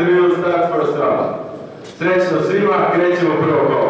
da bi bilo stvar skoro srama. Srećno svima, krećemo prvo kolo.